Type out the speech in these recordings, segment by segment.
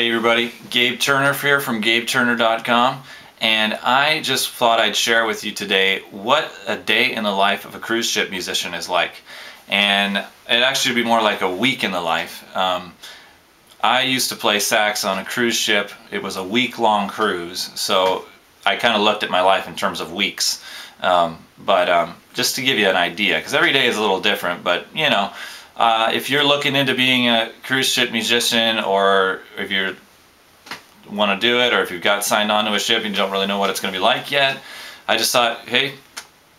Hey everybody, Gabe Turner here from GabeTurner.com and I just thought I'd share with you today what a day in the life of a cruise ship musician is like. And it actually would be more like a week in the life. Um, I used to play sax on a cruise ship. It was a week-long cruise, so I kind of looked at my life in terms of weeks. Um, but um, just to give you an idea, because every day is a little different, but you know, uh, if you're looking into being a cruise ship musician or if you want to do it or if you've got signed on to a ship and you don't really know what it's going to be like yet, I just thought, hey,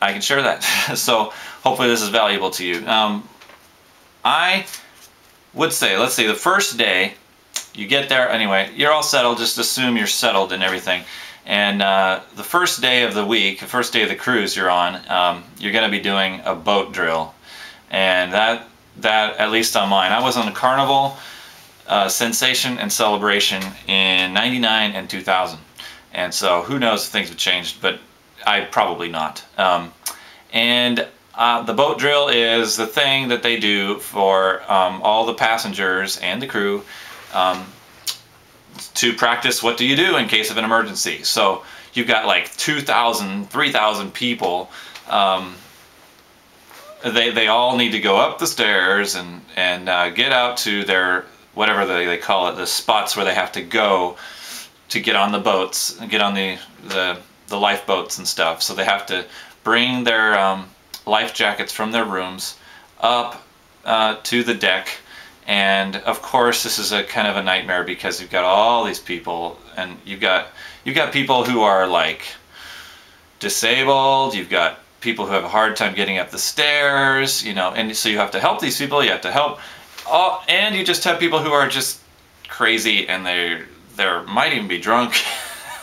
I can share that. so hopefully this is valuable to you. Um, I would say, let's say the first day, you get there, anyway, you're all settled, just assume you're settled and everything. And uh, the first day of the week, the first day of the cruise you're on, um, you're going to be doing a boat drill. And that that, at least on mine. I was on the Carnival uh, Sensation and Celebration in 99 and 2000. And so who knows if things have changed, but I probably not. Um, and uh, the boat drill is the thing that they do for um, all the passengers and the crew um, to practice what do you do in case of an emergency. So you've got like 2,000, 3,000 people um, they, they all need to go up the stairs and, and uh, get out to their, whatever they, they call it, the spots where they have to go to get on the boats, and get on the, the, the lifeboats and stuff. So they have to bring their um, life jackets from their rooms up uh, to the deck. And of course, this is a kind of a nightmare because you've got all these people, and you've got you've got people who are like disabled. You've got people who have a hard time getting up the stairs, you know, and so you have to help these people, you have to help, all, and you just have people who are just crazy and they they might even be drunk.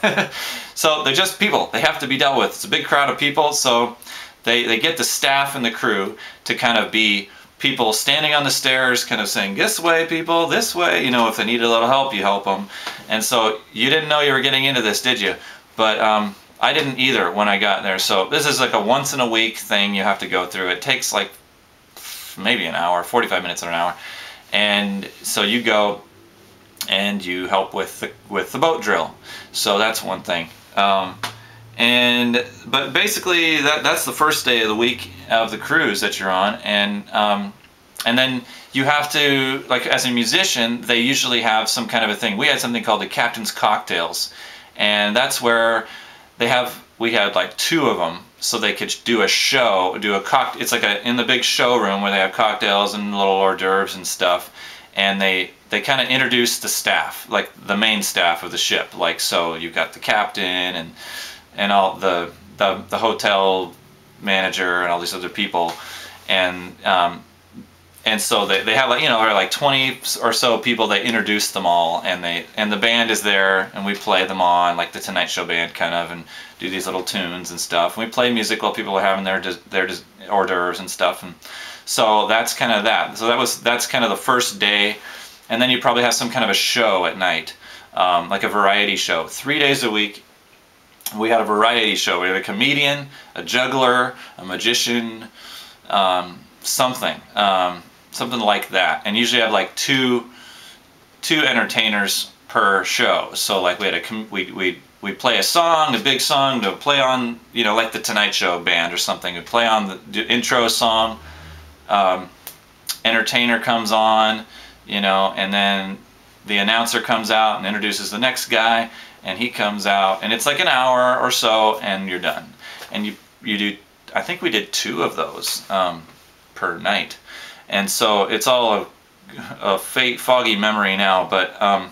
so they're just people, they have to be dealt with. It's a big crowd of people, so they, they get the staff and the crew to kind of be people standing on the stairs kind of saying this way people this way you know if they need a little help you help them and so you didn't know you were getting into this did you but um, I didn't either when I got there. So this is like a once in a week thing you have to go through. It takes like maybe an hour, 45 minutes or an hour. And so you go and you help with the, with the boat drill. So that's one thing. Um, and but basically that that's the first day of the week of the cruise that you're on and um, and then you have to like as a musician they usually have some kind of a thing we had something called the captain's cocktails and that's where they have we had like two of them so they could do a show do a cock it's like a in the big showroom where they have cocktails and little hors d'oeuvres and stuff and they they kind of introduce the staff like the main staff of the ship like so you've got the captain and and all the the, the hotel manager and all these other people and um, and so they, they have like you know there are like 20 or so people they introduce them all and they and the band is there and we play them on like the Tonight Show band kind of and do these little tunes and stuff. And we play music while people are having their their hors d'oeuvres and stuff. And so that's kind of that. So that was that's kind of the first day. And then you probably have some kind of a show at night um, like a variety show. Three days a week we had a variety show. We had a comedian a juggler a magician um, something. Um, something like that. And usually I have like two two entertainers per show. So like we had a we we we play a song, a big song to play on, you know, like the Tonight Show band or something. We play on the intro song. Um, entertainer comes on, you know, and then the announcer comes out and introduces the next guy, and he comes out, and it's like an hour or so, and you're done. And you you do, I think we did two of those um, per night and so it's all a, a fake, foggy memory now. But um,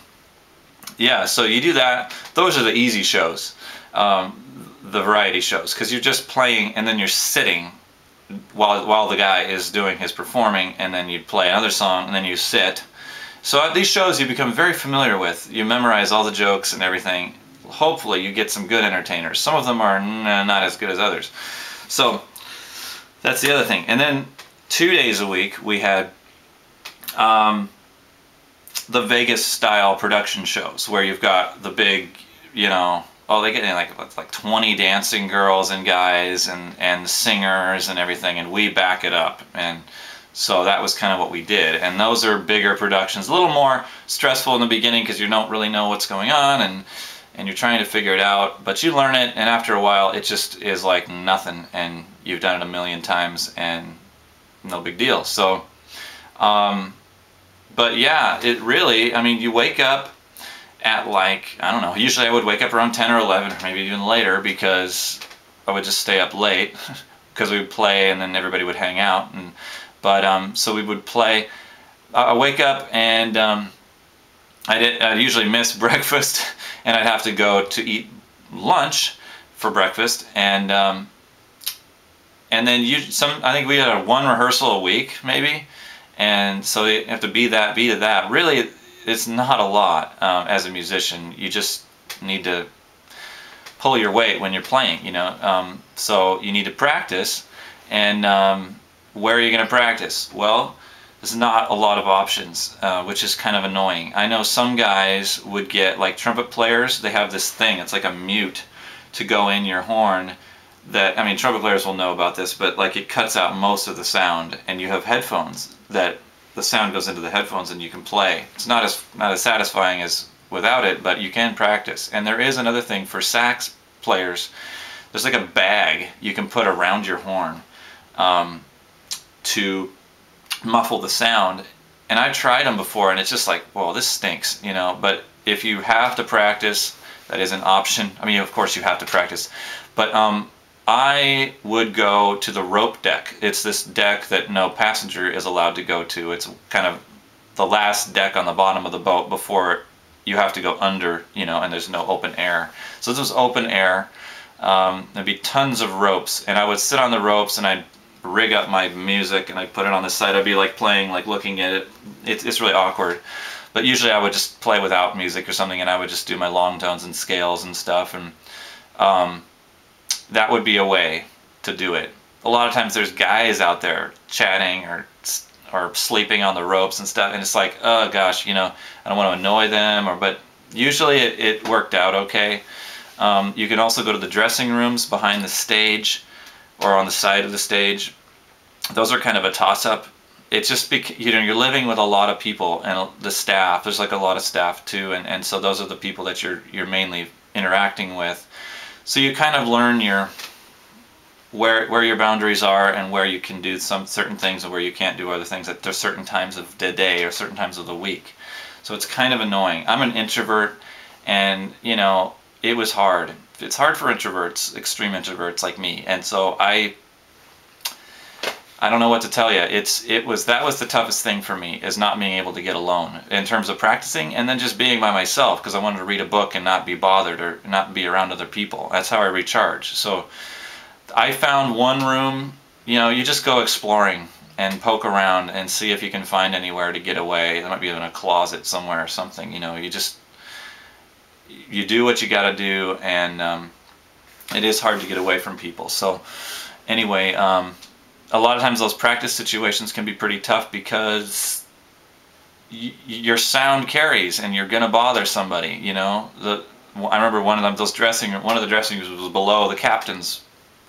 yeah, so you do that. Those are the easy shows, um, the variety shows, because you're just playing and then you're sitting while while the guy is doing his performing, and then you play another song and then you sit. So at these shows you become very familiar with. You memorize all the jokes and everything. Hopefully you get some good entertainers. Some of them are not as good as others. So that's the other thing. And then two days a week we had um, the Vegas style production shows where you've got the big, you know, oh they get in like like 20 dancing girls and guys and and singers and everything and we back it up and So that was kind of what we did. And those are bigger productions, a little more stressful in the beginning because you don't really know what's going on and and you're trying to figure it out, but you learn it and after a while it just is like nothing and you've done it a million times and no big deal. So um, but yeah, it really, I mean, you wake up at like, I don't know, usually I would wake up around 10 or 11 or maybe even later because I would just stay up late because we would play and then everybody would hang out. And But um, so we would play. I wake up and um, I did, I'd usually miss breakfast and I'd have to go to eat lunch for breakfast and um, and then you some I think we had one rehearsal a week maybe. And so you have to be that be to that. Really it's not a lot um, as a musician. You just need to pull your weight when you're playing you know? Um, so you need to practice. And um, where are you going to practice? Well there's not a lot of options uh, which is kind of annoying. I know some guys would get like trumpet players they have this thing it's like a mute to go in your horn that I mean trumpet players will know about this but like it cuts out most of the sound and you have headphones that the sound goes into the headphones and you can play. It's not as not as satisfying as without it, but you can practice. And there is another thing for sax players. There's like a bag you can put around your horn um, to muffle the sound. And I tried them before, and it's just like, well, this stinks, you know. But if you have to practice, that is an option. I mean, of course, you have to practice, but um, I would go to the rope deck. It's this deck that no passenger is allowed to go to. It's kind of the last deck on the bottom of the boat before you have to go under, you know, and there's no open air. So this was open air. Um, there'd be tons of ropes, and I would sit on the ropes and I'd rig up my music and I'd put it on the side. I'd be like playing, like looking at it. It's, it's really awkward. But usually I would just play without music or something, and I would just do my long tones and scales and stuff. And um, that would be a way to do it. A lot of times there's guys out there chatting or or sleeping on the ropes and stuff, and it's like, oh gosh, you know, I don't want to annoy them, or but usually it, it worked out okay. Um, you can also go to the dressing rooms behind the stage or on the side of the stage. Those are kind of a toss-up. It's just because you know you're living with a lot of people and the staff. There's like a lot of staff too, and, and so those are the people that you're you're mainly interacting with. So you kind of learn your where where your boundaries are and where you can do some certain things and where you can't do other things at certain times of the day or certain times of the week. So it's kind of annoying. I'm an introvert and you know, it was hard. It's hard for introverts, extreme introverts like me. And so I I don't know what to tell you. It's it was that was the toughest thing for me is not being able to get alone in terms of practicing and then just being by myself because I wanted to read a book and not be bothered or not be around other people. That's how I recharge. So I found one room, you know, you just go exploring and poke around and see if you can find anywhere to get away. There might be in a closet somewhere or something, you know, you just you do what you got to do and um, it is hard to get away from people. So anyway, um, a lot of times those practice situations can be pretty tough because your sound carries and you're gonna bother somebody you know? The I remember one of them those dressing one of the dressing rooms was below the captain's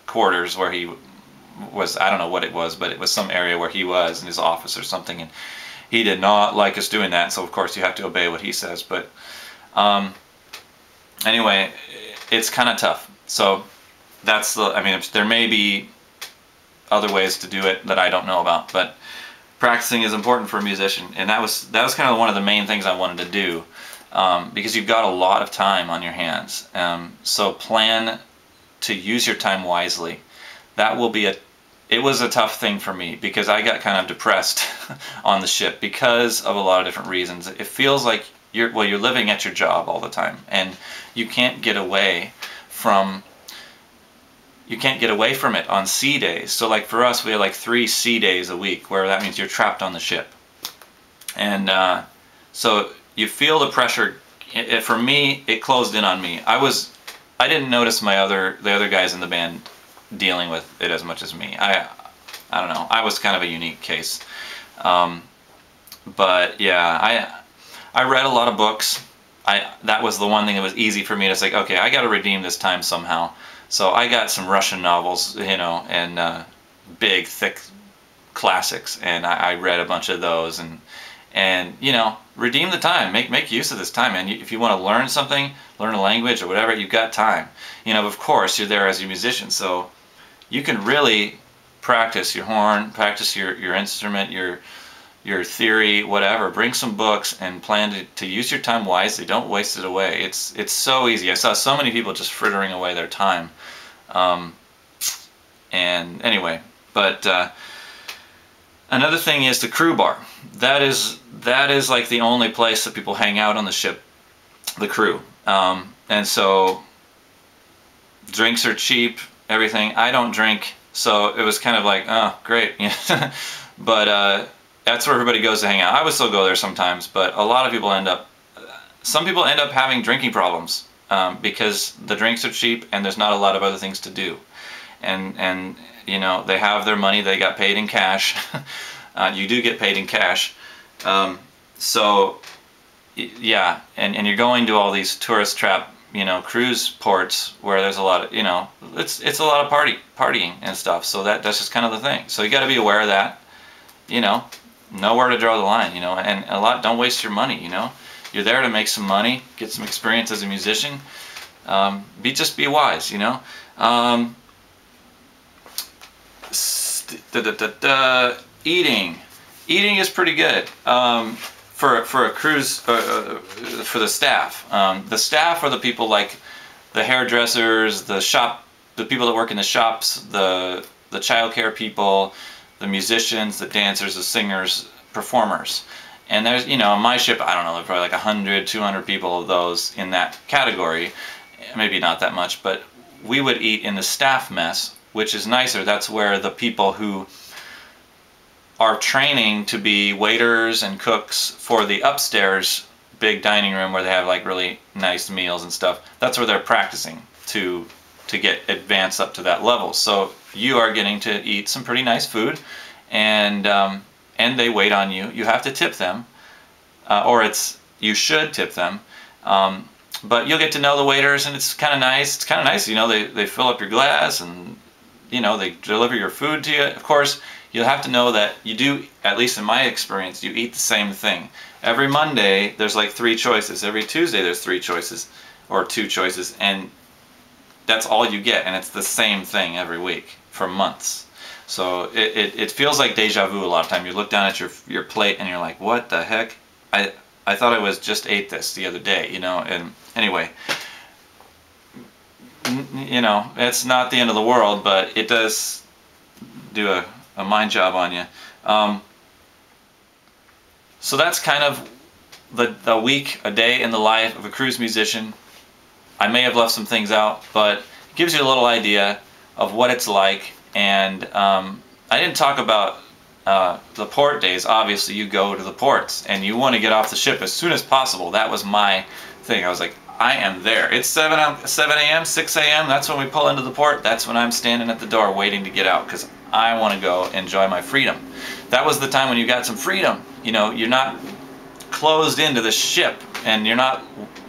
quarters where he was I don't know what it was but it was some area where he was in his office or something and he did not like us doing that so of course you have to obey what he says but um, anyway it's kind of tough. So that's the I mean there may be other ways to do it that I don't know about. But practicing is important for a musician, and that was that was kind of one of the main things I wanted to do um, because you've got a lot of time on your hands. Um, so plan to use your time wisely. That will be a it was a tough thing for me because I got kind of depressed on the ship because of a lot of different reasons. It feels like you're well you're living at your job all the time and you can't get away from you can't get away from it on sea days. So like for us, we have like three sea days a week, where that means you're trapped on the ship. And uh, so you feel the pressure. It, it, for me, it closed in on me. I was, I didn't notice my other, the other guys in the band dealing with it as much as me. I, I don't know. I was kind of a unique case. Um, but yeah, I, I read a lot of books. I, that was the one thing that was easy for me to say, okay, I got to redeem this time somehow. So I got some Russian novels, you know, and uh, big, thick classics, and I, I read a bunch of those, and and you know, redeem the time. Make make use of this time, and if you want to learn something, learn a language or whatever, you've got time. You know, of course, you're there as a musician, so you can really practice your horn, practice your your instrument, your your theory, whatever. Bring some books and plan to, to use your time wisely. Don't waste it away. It's it's so easy. I saw so many people just frittering away their time. Um, and anyway, but uh, another thing is the crew bar. That is that is like the only place that people hang out on the ship, the crew. Um, and so drinks are cheap, everything. I don't drink, so it was kind of like, oh, great. but uh, that's where everybody goes to hang out. I would still go there sometimes, but a lot of people end up, some people end up having drinking problems um, because the drinks are cheap and there's not a lot of other things to do. And, and you know, they have their money, they got paid in cash. uh, you do get paid in cash. Um, so, yeah, and, and you're going to all these tourist trap, you know, cruise ports where there's a lot of, you know, it's, it's a lot of party, partying and stuff. So that, that's just kind of the thing. So you got to be aware of that you know, know where to draw the line, you know, and a lot, don't waste your money, you know. You're there to make some money, get some experience as a musician. Um, be just be wise, you know. Um, da, da, da, eating, eating is pretty good um, for for a cruise uh, uh, for the staff. Um, the staff are the people like the hairdressers, the shop, the people that work in the shops, the the childcare people, the musicians, the dancers, the singers, performers. And there's, you know, on my ship, I don't know, there's probably like 100, 200 people of those in that category. Maybe not that much, but we would eat in the staff mess, which is nicer. That's where the people who are training to be waiters and cooks for the upstairs big dining room where they have like really nice meals and stuff. That's where they're practicing to to get advanced up to that level. So you are getting to eat some pretty nice food, and um, and they wait on you. You have to tip them, uh, or it's you should tip them. Um, but you'll get to know the waiters, and it's kind of nice. It's kind of nice, you know. They they fill up your glass, and you know they deliver your food to you. Of course, you'll have to know that you do. At least in my experience, you eat the same thing. Every Monday, there's like three choices. Every Tuesday, there's three choices, or two choices, and that's all you get, and it's the same thing every week for months. So it, it, it feels like deja vu a lot of time. You look down at your your plate and you're like, what the heck? I I thought I was just ate this the other day, you know. And anyway, you know, it's not the end of the world, but it does do a, a mind job on you. Um, so that's kind of the, the week, a day in the life of a cruise musician. I may have left some things out, but gives you a little idea of what it's like. And um, I didn't talk about uh, the port days. Obviously, you go to the ports and you want to get off the ship as soon as possible. That was my thing. I was like, I am there. It's 7 7 a.m., 6 a.m. That's when we pull into the port. That's when I'm standing at the door waiting to get out because I want to go enjoy my freedom. That was the time when you got some freedom. You know, you're not closed into the ship and you're not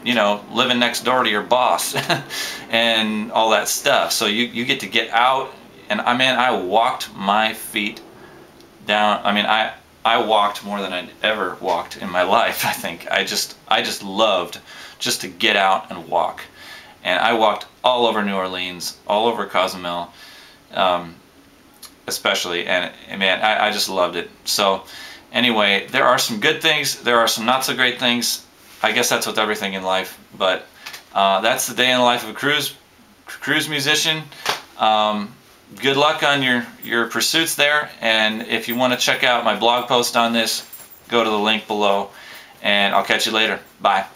you know living next door to your boss and all that stuff so you you get to get out and I mean I walked my feet down I mean I I walked more than I'd ever walked in my life I think I just I just loved just to get out and walk and I walked all over New Orleans all over Cozumel um, especially and man I, I just loved it so anyway, there are some good things. There are some not so great things. I guess that's with everything in life. But uh, that's the day in the life of a cruise cruise musician. Um, good luck on your your pursuits there. And if you want to check out my blog post on this, go to the link below. And I'll catch you later. Bye.